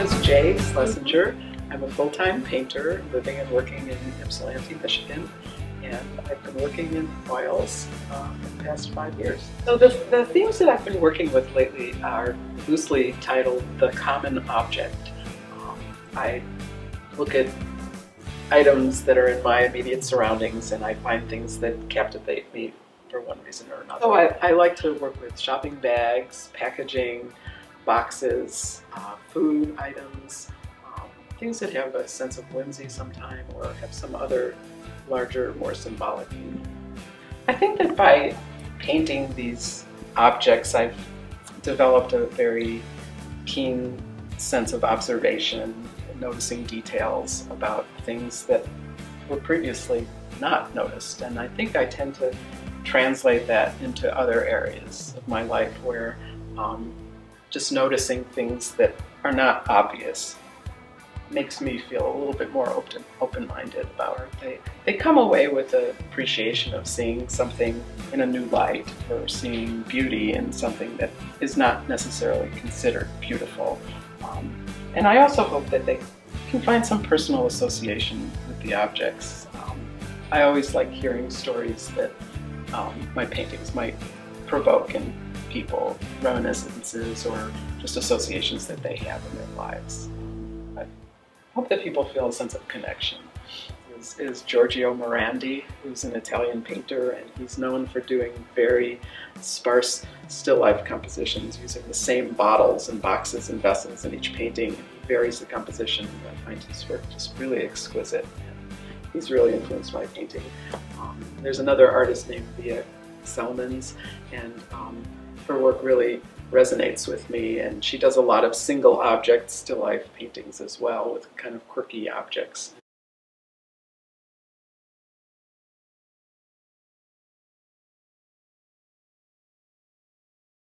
Schlesinger. I'm a full-time painter living and working in Ypsilanti, Michigan. And I've been working in oils um, for the past five years. So the, the themes that I've been working with lately are loosely titled The Common Object. Um, I look at items that are in my immediate surroundings and I find things that captivate me for one reason or another. So I, I like to work with shopping bags, packaging, boxes, uh, food items, um, things that have a sense of whimsy sometime or have some other larger, more symbolic meaning. I think that by painting these objects, I've developed a very keen sense of observation noticing details about things that were previously not noticed. And I think I tend to translate that into other areas of my life where um, just noticing things that are not obvious makes me feel a little bit more open open-minded about it. They, they come away with an appreciation of seeing something in a new light or seeing beauty in something that is not necessarily considered beautiful. Um, and I also hope that they can find some personal association with the objects. Um, I always like hearing stories that um, my paintings might provoke in people, reminiscences or just associations that they have in their lives. I hope that people feel a sense of connection. Is, is Giorgio Morandi, who's an Italian painter, and he's known for doing very sparse still life compositions using the same bottles and boxes and vessels in each painting. He varies the composition. I find his work just really exquisite. He's really influenced my painting. Um, there's another artist named Vija Celmins, and um, her work really resonates with me and she does a lot of single object still life paintings as well with kind of quirky objects